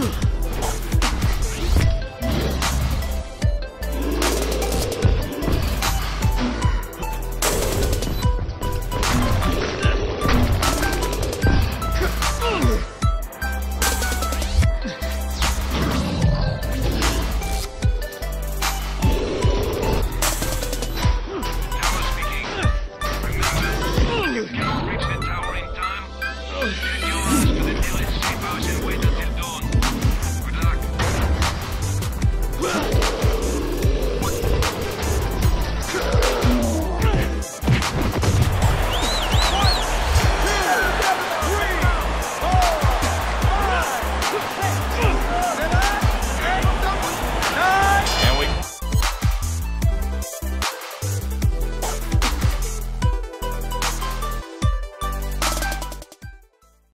う。